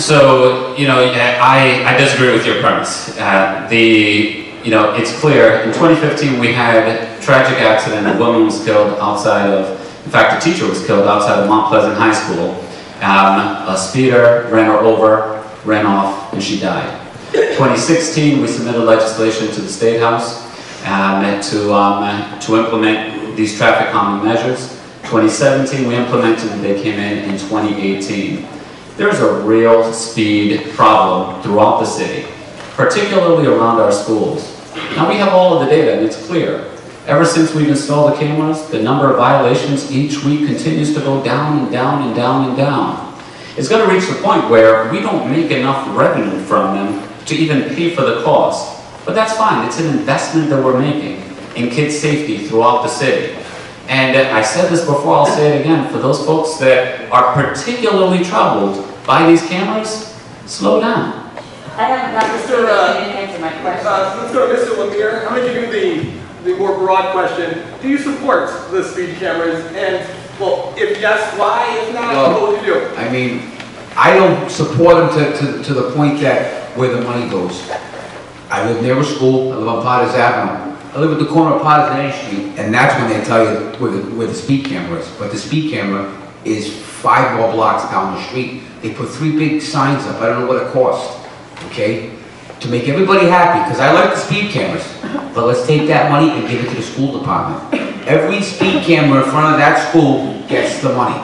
So, you know, I, I disagree with your premise. Uh, the, you know, it's clear, in 2015 we had a tragic accident, a woman was killed outside of, in fact, a teacher was killed outside of Mount Pleasant High School. Um, a speeder ran her over, ran off, and she died. 2016, we submitted legislation to the State House um, to, um, to implement these traffic calming measures. 2017, we implemented, and they came in in 2018. There's a real speed problem throughout the city, particularly around our schools. Now we have all of the data and it's clear. Ever since we've installed the cameras, the number of violations each week continues to go down and down and down and down. It's going to reach the point where we don't make enough revenue from them to even pay for the cost. But that's fine, it's an investment that we're making in kids' safety throughout the city. And uh, I said this before, I'll say it again, for those folks that are particularly troubled by these cameras, slow down. I haven't got this Mr. Uh, to answer my question. Uh, let's go to Mr. Lemire. I'm going to give you the, the more broad question. Do you support the speed cameras? And, well, if yes, why? If not, Well- what would you do? I mean, I don't support them to, to, to the point that where the money goes. I live near a school, I live on Potters Avenue. I live at the corner of Potters and Eddy Street, and that's when they tell you where the, where the speed camera is. But the speed camera is five more blocks down the street. They put three big signs up, I don't know what it cost, okay? To make everybody happy, because I like the speed cameras, but let's take that money and give it to the school department. Every speed camera in front of that school gets the money.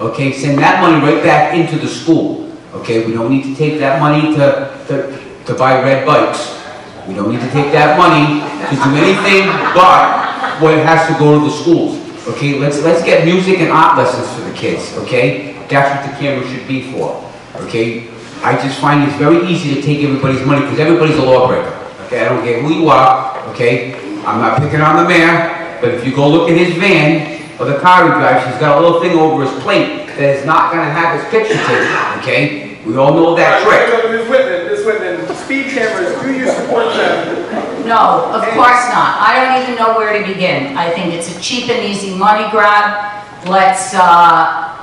Okay, send that money right back into the school. Okay, we don't need to take that money to, to, to buy red bikes. We don't need to take that money to do anything but what has to go to the schools. Okay, let's, let's get music and art lessons for the kids, okay? That's what the camera should be for, okay? I just find it's very easy to take everybody's money, because everybody's a lawbreaker, okay? I don't care who you are, okay? I'm not picking on the mayor, but if you go look at his van, or the car he drives, he's got a little thing over his plate that is not gonna have his picture taken, okay? We all know that All right, trick. so Ms. Whitman, Ms. Whitman, speed cameras, do you support them? No, of course not. I don't even know where to begin. I think it's a cheap and easy money grab. Let's, uh,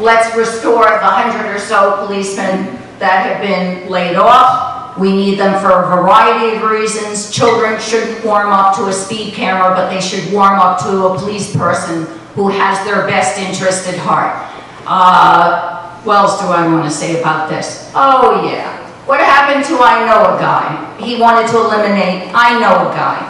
let's restore the hundred or so policemen that have been laid off. We need them for a variety of reasons. Children shouldn't warm up to a speed camera, but they should warm up to a police person who has their best interest at heart. Uh, what else do I want to say about this? Oh, yeah. What happened to I know a guy? He wanted to eliminate I know a guy.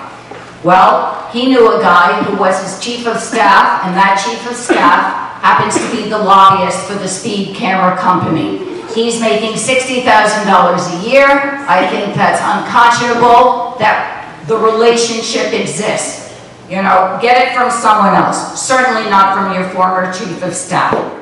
Well, he knew a guy who was his chief of staff, and that chief of staff happens to be the lobbyist for the speed camera company. He's making $60,000 a year. I think that's unconscionable that the relationship exists. You know, get it from someone else, certainly not from your former chief of staff.